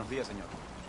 Buenos días, señor.